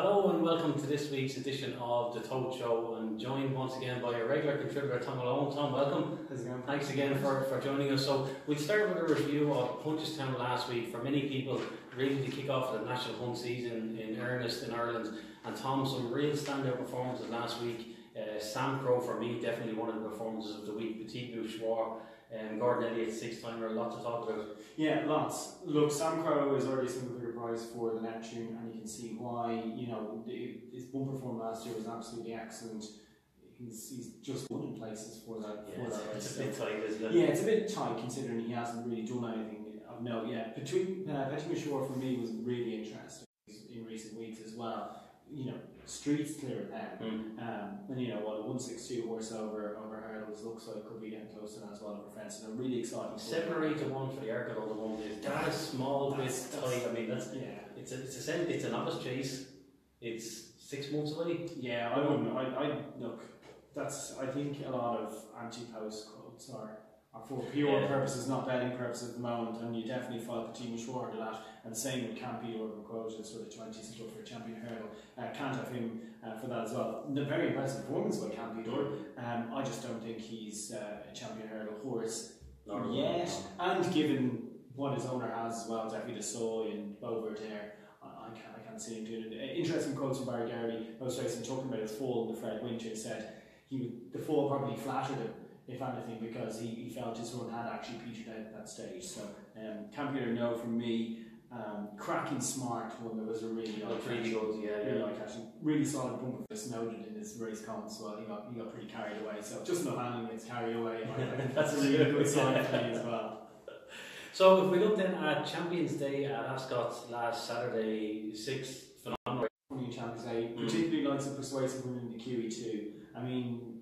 Hello and welcome to this week's edition of The Tote Show. I'm joined once again by a regular contributor, Tom Malone. Tom, welcome. It going? Thanks again for, for joining us. So, we'll start with a review of Punchestown last week. For many people, really to kick off the national hunt season in earnest in Ireland. And Tom, some real standout performances last week. Uh, Samcro, for me, definitely one of the performances of the week. Petit Mouchoir, um, Gordon Elliott, six timer, a lot to talk about. Yeah, lots. Look, Samcro is already a single figure prize for the Neptune, and you can see why. You know, his bumper form last year was absolutely excellent. He's, he's just won in places for that. Yeah, for it's, race. it's a bit tight, isn't it? Yeah, it's a bit tight considering he hasn't really done anything of note yet. Between uh, Petit Mouchoir for me was really interesting in recent weeks as well. You know, streets clear of him. Mm. Um, and you know what, a 162 horse over over hurdles looks like could be getting close to that as well over fence. And a really exciting. Eight to one for the at the moment is that is small bit That's- that's- tight. I mean, that's Yeah. it's a, it's a it's a novice chase. It's six months away. Yeah, I wouldn't. I, I look. That's. I think a lot of anti-post quotes are for pure Yeah. purposes, not betting purposes at the moment. And you definitely felt the team was short of that. And the same with Campeador quoted sort of twenties and stuff for a champion hurdle. Uh, can't have him uh, for that as well. The very impressive performance by Campy. Um, I just don't think he's uh, a champion hurdle horse Nor- yet. And given what his owner has as well, Defi du Seuil and there, I, I can't, I can't see him doing it. Uh, Interesting quotes from Barry Geraghty post racing talking about his fall in the Fred Winter said he would, the fall probably flattered him, if anything, because he, he felt his run had actually petered out at that stage. So, um, Campeador no from me. Um, cracking smart one that was a really Looked really good, yeah, really yeah. like really solid bumper fist noted in his race comments as well. He got he got pretty carried away. So just no handling gets carried away. I, I think that's a really good sign for me as well. So if we look then at Champions Day at Ascot last Saturday, six phenomenal. Champions Day, Mm. particularly likes a persuasive women in the QE2. I mean,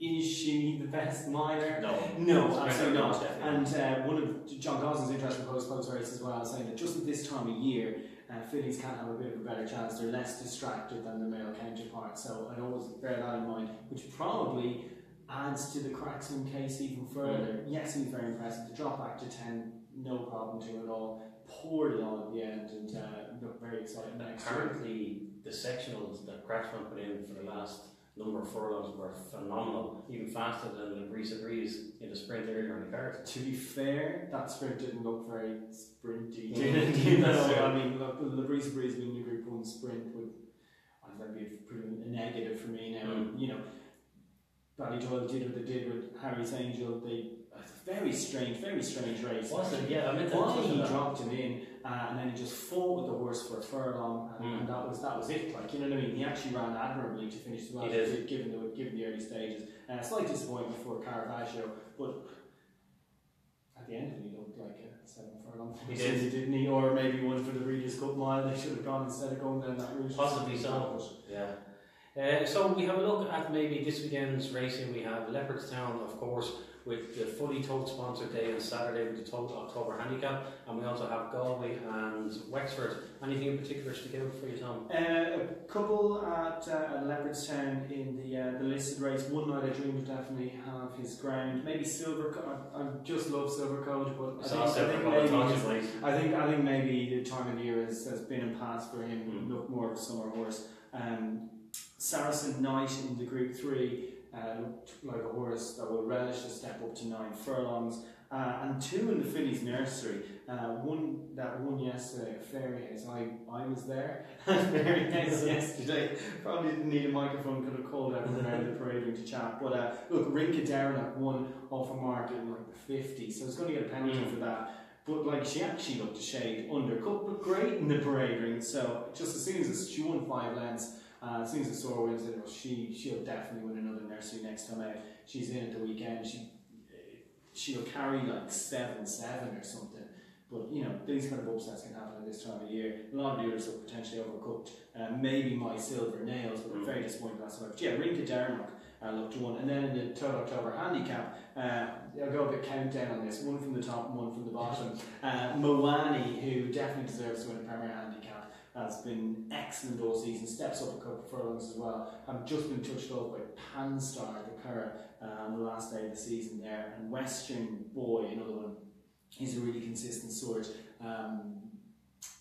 is she the best miler? No, No, absolutely not. And uh, one of John Gosden's interesting post post race as well, saying that just at this time of year, uh, fillies can have a bit of a better chance. They're less distracted than the male counterpart. So I always bear that in mind, which probably adds to the Cracksman case even further. Yes, he's very impressive. The drop back to 10, no problem to at all. Poured it on at the end and uh, looked very exciting year. Apparently, the sectionals that Cracksman put in for the last number of furlongs were phenomenal, even faster than the Librisa Breeze in the sprint earlier in the card. To be fair, that sprint didn't look very sprinty. You know. I mean, look, the Librisa Breeze being the Group One sprint would, I think that'd be pretty a negative for me now. Mm. You know, Ballydoyle did what they did with Harry's Angel. They very strange, very strange race. Was it? Yeah, I meant to Why he dropped him in uh, and then he just fought with the horse for a furlong and, Mm. and that was that was it. Like you know what I mean? He actually ran admirably to finish the He race, did. given the given the early stages. Uh, slight disappointment for Caravaggio, but at the end of it, he looked like a seven furlong. He horse, did. didn't he? Or maybe one for the Breeders' Cup mile. They should have gone instead of going down that route. Possibly so. Yeah. Uh, so we have a look at maybe this weekend's racing. We have Leopardstown, of course, with the fully tote sponsored day on Saturday with the tote October handicap, and we also have Galway and Wexford. Anything in particular stick out for you, Tom? Uh, a couple at uh, Leopardstown in the uh, the listed race. One night I dream would definitely have his ground. Maybe Silver. Co- I, I just love Silver Coat, but I think, I think maybe his-. I think I think maybe the time of year has, has been and passed for him. Mm. Look more of a summer horse. Um, Saracen Knight in the Group Three uh, looked like a horse that will relish a step up to nine furlongs. Uh, and two in the Fillies nursery. Uh, one that won yesterday, Fairyhouse. I I was there at Fairyhouse yesterday. Probably didn't need a microphone. Could have called everyone around the parade ring to chat. But uh, look, Rinka Dernock won off a mark in like the 50, so it's going to get a penalty Mm. for that. But like she actually looked a shade undercut, but great in the parade ring. So just as soon as she won five lengths, uh, as soon as I saw her win, I said, well, she she'll definitely win another nursery next time out. She's in at the weekend. She she'll carry like seven seven or something. But you know these kind of upsets can happen at this time of year. A lot of the others are potentially overcooked. Uh, maybe my silver nails, but I'm Mm. very disappointed last time. But yeah, Rinka Dernock uh, looked one, and then in the Tote October handicap, uh, I'll go a bit countdown on this. One from the top, and one from the bottom. Uh, Moani, who definitely deserves to win a Premier Handicap, has been excellent all season. Steps up a couple of furlongs as well. I've just been touched off by Panstar, the Curragh, uh, on the last day of the season there, and Western Boy, another one. He's a really consistent sort. Um,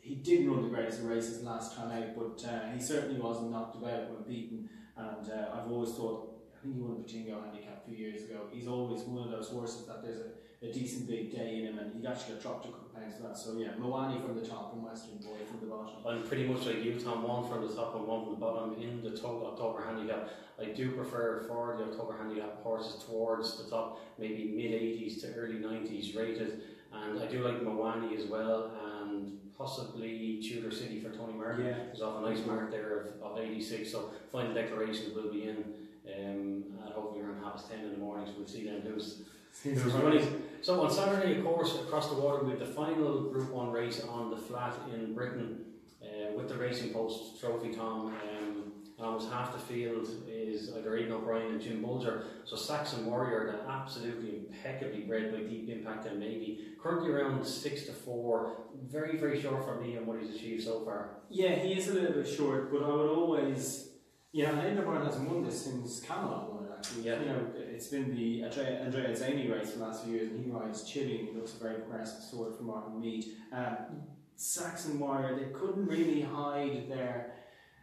he didn't run the greatest of races last time out, but uh, he certainly wasn't knocked about when beaten. And uh, I've always thought, I think he won a Pachingo handicap a few years ago. He's always one of those horses that there's a, a decent big day in him, and he actually got dropped a couple of pounds for that. So yeah, Moani from the top and Western Boy from the bottom. I'm pretty much like you, Tom. One from the top and one from the bottom in the Tote October handicap. I do prefer for the October handicap horses towards the top, maybe mid 80s to early 90s rated. And I do like Moani as well, and possibly Tudor City for Tony Martin. Yeah. There's off a nice mark there of, of 86, so final declarations will be in. Um, and hopefully around half past 10 in the morning, so we'll see then who's who's winning. So on Saturday, of course, across the water, we have the final Group 1 race on the flat in Britain uh, with the Racing Post Trophy, Tom. Um, almost half the field is either Aidan O'Brien and Jim Bolger. So Saxon Warrior, that absolutely impeccably bred by Deep Impact and maybe currently around six to four. Very, very short for me on what he's achieved so far. Yeah, he is a little bit short, but I would always, yeah, Aidan O'Brien hasn't won this since Camelot won it actually. Yeah. You know, it's been the Andrea, Andrea race for the last few years, and he rides Chilean, and he looks a very progressive sort for Martyn Meade. Um, Saxon Warrior, they couldn't really hide their,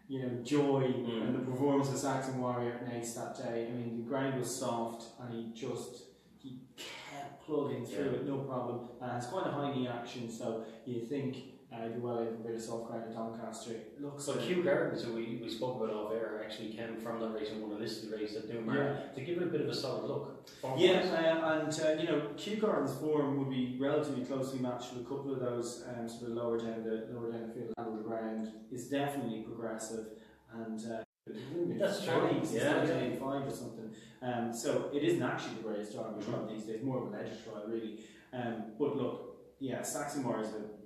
you know, joy Mm. and the performance of Saxon Warrior at Naas that day. I mean, the ground was soft, and he just he kept plugging through Yeah. it, no problem. Uh, it's quite a high knee action, so you think uh, do well in a bit of soft ground at Doncaster. Looks So like Kew Gardens, who we, we spoke about off air, actually came from that race and won a listed race at Newmarket to give it a bit of a solid look. Yeah, uh, and uh, you know, Kew Gardens' form would be relatively closely matched with a couple of those um, sort of lower down the lower down the field, handle the ground. Is definitely progressive, and uh, That's true, since yeah, 1985 or something. Um, so it isn't actually the greatest dog Mm-hmm. these days, more of a leisure trial really. Um, but look, yeah, Saxon Warrior is a, a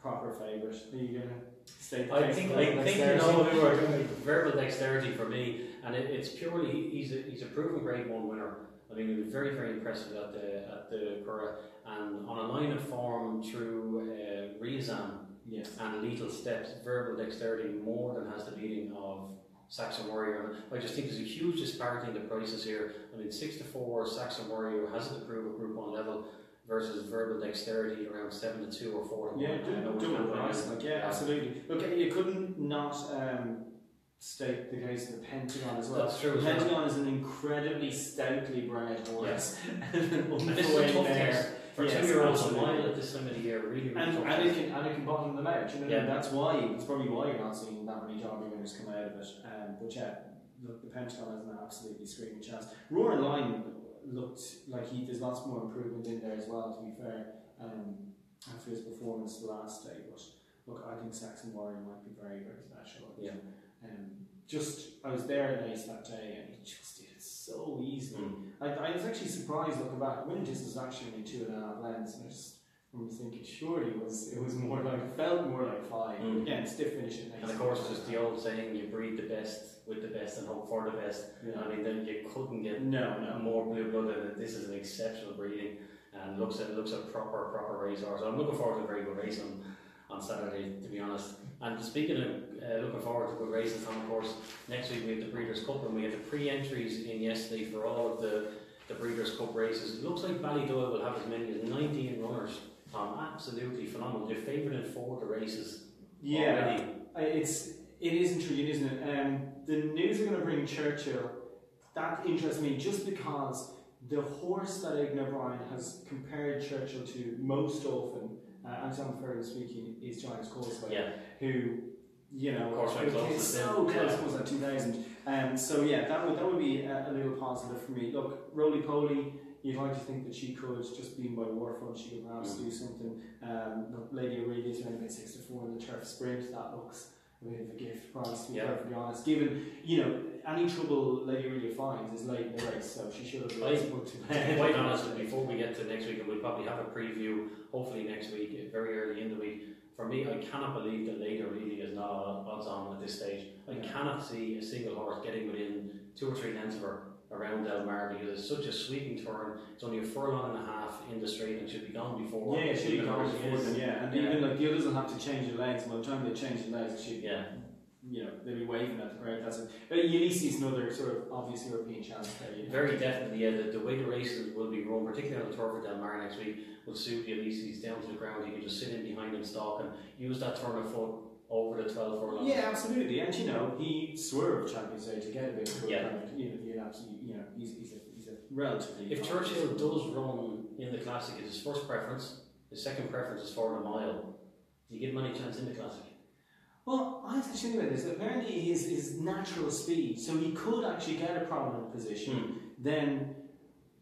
proper favourite. Are you gonna the I think I think you know who are going verbal dexterity for me, and it, it's purely he's a he's a proven Grade One winner. I mean, he was very very impressive at the at the Curragh, and on a line of form through uh, Yes. and lethal steps, verbal dexterity more than has the beating of Saxon Warrior. I just think there's a huge disparity in the prices here. I mean, six to four Saxon Warrior hasn't approved at Group One level versus verbal dexterity around seven to two or four to Yeah, one. I know double, it's double not bad. price. Like, yeah, absolutely. Look, you couldn't not um, state the case of the Pentagon as well. That's true. The well. Pentagon is an incredibly stoutly bred horse. and an And this is a unflamed tough mare. test for Yes, two year olds a absolutely. mile at this time of the year. Really, really And, and, it can, and it can bottom them out, you know. Yeah. That's why, it's probably why you're not seeing that many Derby winners come out of it. Um, but yeah, look, the Pentagon has an absolutely screaming chance. Roaring Lion looked like he there's lots more improvement in there as well, to be fair, um, after his performance the last day. But look, I think Saxon Warrior might be very, very special. Yeah. Um, just, I was there at Ace that day and he just did it so easily. Mm. I, I was actually surprised looking back. Winning distance was actually only two and a half lengths, and I just remember thinking, surely it was it was more like felt more like five. Mm. Again, stiff finish at And of course, there's the old saying: you breed the best with the best and hope for the best. yeah. I mean, then you couldn't get no, no. more blue blooded. Than this is an exceptional breeding, and looks at looks a proper proper racehorse. I'm looking forward to a very good race on, on Saturday, to be honest. And speaking of uh, looking forward to good races, Tom, of course, next week we have the Breeders' Cup, and we had the pre-entries in yesterday for all of the the Breeders' Cup races. It looks like Ballydoyle will have as many as 19 runners. Absolutely phenomenal. They're favoured in four of the races Yeah, already. It's it is intriguing, isn't it? Um, the news are going to bring Churchill. That interests me just because the horse that Aidan O'Brien has compared Churchill to most often, uh, and Ferguson speaking, is Giants Causeway. Yeah, who you know Of course, who very came so close was that 2000 um, so yeah that would that would be a, a little positive for me look Roly Poly you'd like to think that she could just being by Warfront she could perhaps Mm. do something um, look, Lady Aurelia is around about 6 to 4 in the turf sprint that looks a bit of a gift price to be Yeah. perfectly honest given you know any trouble Lady Aurelia finds is late in the race so she should have been put to bed quite honest, before we get to next week, and we'll probably have a preview, hopefully next week, very early in the week. For me, I cannot believe that Lady Aurelia is not odds on at this stage. I Yeah. cannot see a single horse getting within two or three lengths of her around Del Mar because it's such a sweeping turn. It's only a furlong and a half in the straight and should be gone before. yeah, it should be gone before then, yeah. And Yeah. even like the others will have to change their legs. By the time they change their legs, it should Yeah, you know, they'll be waving at the crowd. That's it. But Ulysses, another sort of obvious European chance there. You know. Very definitely, yeah. The, the way the races will be run, particularly on the Tour of Del Mar next week, will suit Ulysses down to the ground. You can just sit in behind him, stalk, and use that turn of foot over the 12 furlongs. Yeah, absolutely. And you know, he swerved Champions Day to get a bit of Yeah. ground. You know, he absolutely, you know, he's, he's, a, he's a relatively. If Churchill does run in the Classic, it's his first preference. His second preference is for the mile. Do you give him any chance in the Classic? Well, I have to think about this. Apparently, his, his natural speed, so he could actually get a prominent position, Hmm. then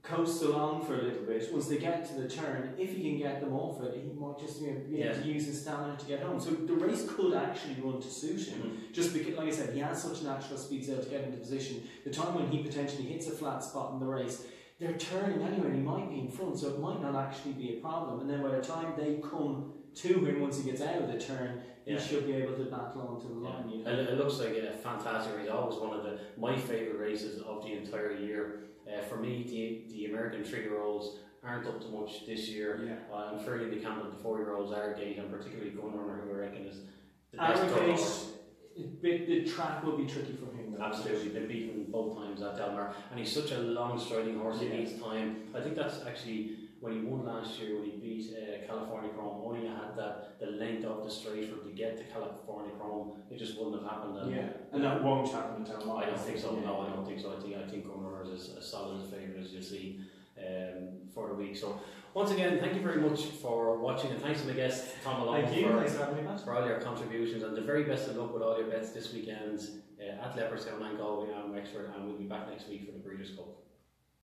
coast along for a little bit. Once they get to the turn, if he can get them off it, he might just be able Yeah. to use his stamina to get home. So the race could actually run to suit him. Hmm. Just because, like I said, he has such natural speeds out to get into position. The time when he potentially hits a flat spot in the race, they're turning anyway, and he might be in front, so it might not actually be a problem. And then by the time they come to him, once he gets out of the turn, Yeah. he should be able to battle onto the line. You know? And it looks like a fantastic race. Always one of the my favourite races of the entire year. Uh, for me, the the American three-year-olds aren't up to much this year. Yeah. Uh, I'm fairly in the camp of the four-year-olds, Arrogate, and particularly Gunrunner, who I reckon is the best thrower. bit the track will be tricky for him. Though. Absolutely, been beaten both times at Del Mar, and he's such a long striding horse. He needs time. I think that's actually when he won last year when he beat uh, California Chrome. Only had that the length of the straight for him to get to California Chrome. It just wouldn't have happened. And Yeah, and that won't happen until I don't think so. Yeah. No, I don't think so. I think I think Gunrunners is as solid a favourite as you'll see um, for the week. So once again, thank you very much for watching, and thanks to my guest Tom Malone Thank you. for for having me, Matt. for all your contributions and the very best of luck with all your bets this weekend uh, at Leopardstown and Galway and Wexford and we'll be back next week for the Breeders' Cup.